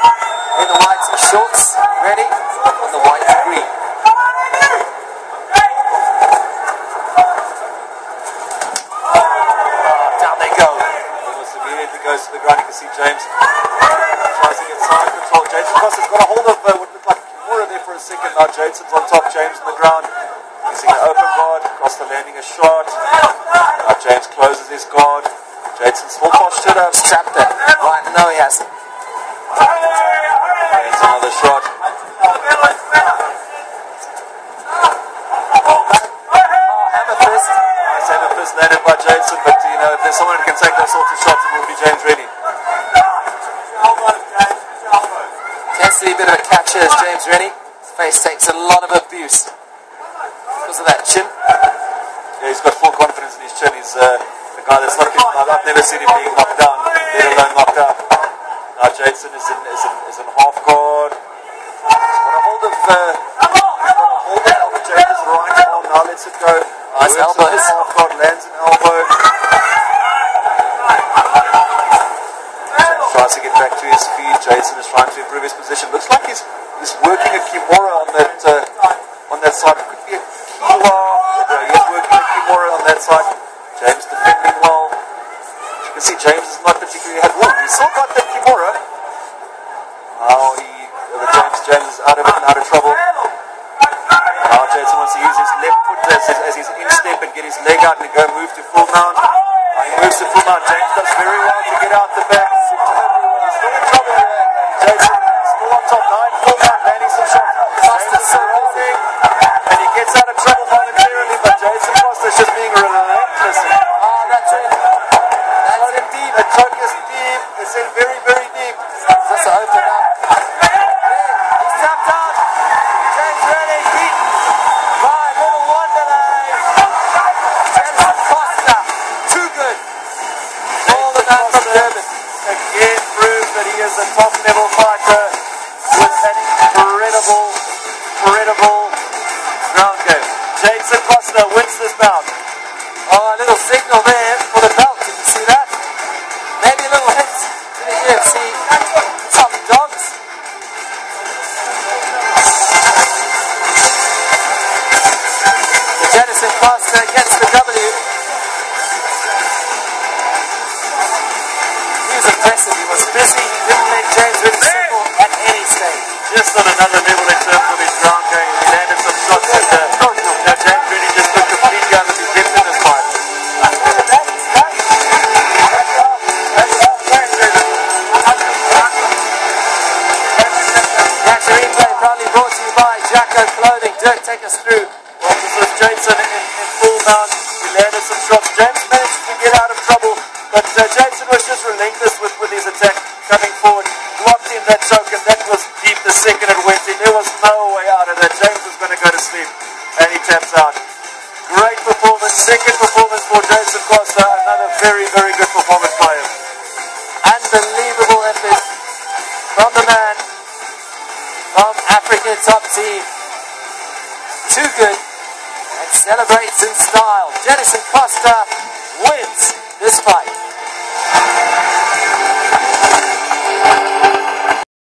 In the white shorts. Ready? on the white green. Oh, down they go. Almost immediately goes to the ground. You can see James tries to get side control. James Costa's got a hold of uh, what looked like Kimura there for a second. Now Jadyson's on top. James on the ground. Using an open guard. Costa landing a shot. Now James closes his guard. Jadyson's full posture. Strapped it. Right, no, he hasn't. Shot. Hammer fist. Nice hammer fist landed by Jadyson, but you know, if there's someone who can take those sorts of shots, it will be James Rennie. Tends to a bit of a catcher as James Rennie. His face takes a lot of abuse because of that chin. Yeah, he's got full confidence in his chin. He's uh, the guy that's not been, I've I've never seen him being knocked down, let alone knocked out. Now Jadyson is in, is in, is in half guard. He's got a hold of, uh, he's got a hold of Jadyson's right arm. Now lets it go. Nice Works elbows. Half guard, lands an elbow. Tries to get back to his feet. Jadyson is trying to improve his position. Looks like he's, he's working a kimura on that uh, on that side. It could be a kiwa. He's working a kimura on that side. James defending well. You can see, James is not particularly had one. He's still got that kimura. Now he, James is out of it and out of trouble. Now Jadyson wants to use his left foot as, his- as his instep and get his leg out and go move to full mount. Now he moves to full mount. James does very well to get out the back. Still in trouble here. Jadyson still on top. In full mount, landing some shots. Is so holding and he gets out of trouble momentarily, but Jadyson Costa's just being relentless. Oh, that's it. That's in deep. The choke is deep. It's in very, a top level fighter with an incredible, incredible ground game. Jadyson Costa wins this bout. Oh, a little signal there Costa gets the W. He was impressive. He was busy. He didn't let James really simple at any stage. Just on another level in terms of his ground game. He landed some shots that uh, you know, Jack really just took completely out of his depth in this fight. Match replay proudly brought to you by Jacko Clothing. Dirk, take us through. Well, this Jadyson mount. He landed some shots. James managed to get out of trouble, but uh, Jadyson was just relentless with, with his attack coming forward. Locked in that choke, and that was deep the second it went in. There was no way out of that. James was going to go to sleep, and he taps out. Great performance. Second performance for Jadyson Costa. Another very, very good performance by him. Unbelievable effort from the man from Africa Top Team. Too good celebrates in style. Jadyson Costa wins this fight.